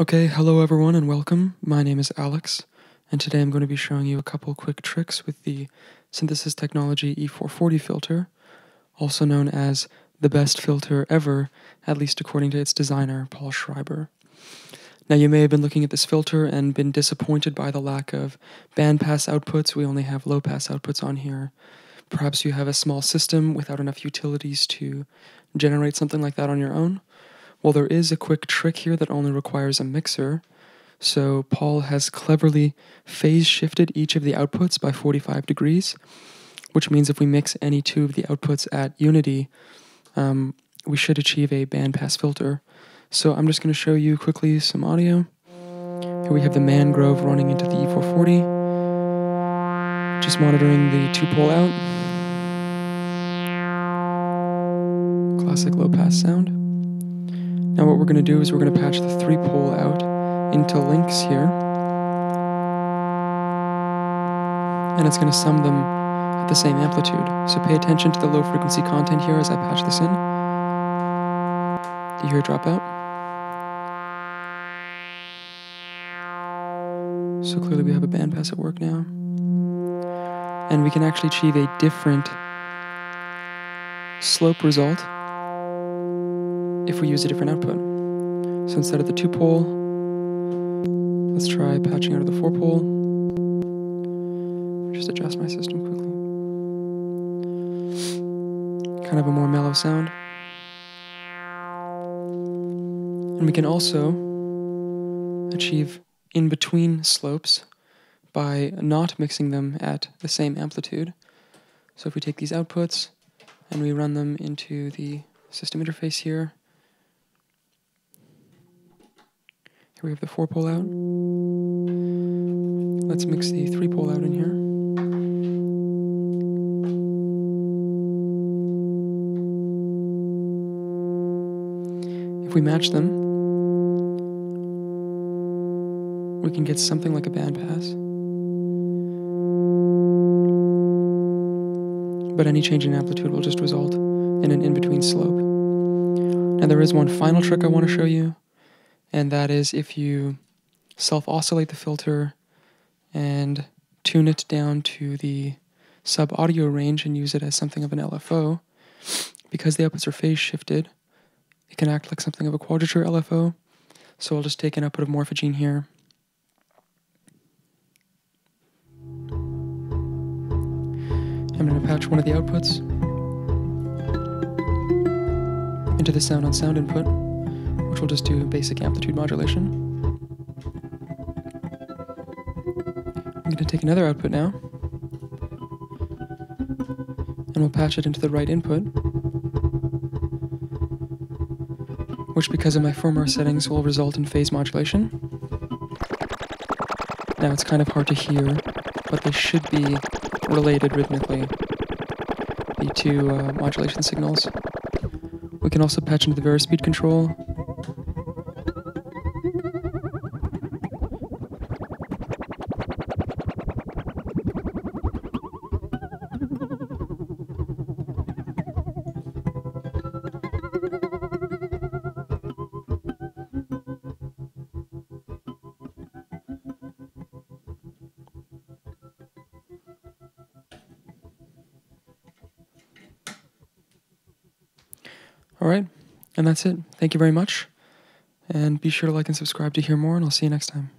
Okay, hello everyone and welcome. My name is Alex, and today I'm going to be showing you a couple quick tricks with the Synthesis Technology E440 filter, also known as the best filter ever, at least according to its designer, Paul Schreiber. Now you may have been looking at this filter and been disappointed by the lack of bandpass outputs. We only have low pass outputs on here. Perhaps you have a small system without enough utilities to generate something like that on your own. Well, there is a quick trick here that only requires a mixer. So Paul has cleverly phase shifted each of the outputs by 45 degrees, which means if we mix any two of the outputs at unity, um, we should achieve a bandpass filter. So I'm just going to show you quickly some audio. Here we have the Mangrove running into the E440, just monitoring the two-pole out. Classic low-pass sound. Now what we're going to do is we're going to patch the three pole out into links here. And it's going to sum them at the same amplitude. So pay attention to the low frequency content here as I patch this in. Do you hear a drop out? So clearly we have a bandpass at work now. And we can actually achieve a different slope result if we use a different output. So instead of the two pole, let's try patching out of the four pole. Just adjust my system quickly. Kind of a more mellow sound. And we can also achieve in between slopes by not mixing them at the same amplitude. So if we take these outputs and we run them into the system interface here, Here we have the four pole out. Let's mix the three pole out in here. If we match them, we can get something like a band pass. But any change in amplitude will just result in an in-between slope. Now there is one final trick I want to show you and that is if you self oscillate the filter and tune it down to the sub audio range and use it as something of an LFO, because the outputs are phase shifted, it can act like something of a quadrature LFO. So I'll just take an output of Morphagene here. I'm going to patch one of the outputs into the sound on sound input which will just do basic amplitude modulation. I'm going to take another output now, and we'll patch it into the right input, which because of my firmware settings will result in phase modulation. Now it's kind of hard to hear, but they should be related rhythmically, the two uh, modulation signals. We can also patch into the varispeed control, All right. And that's it. Thank you very much. And be sure to like and subscribe to hear more, and I'll see you next time.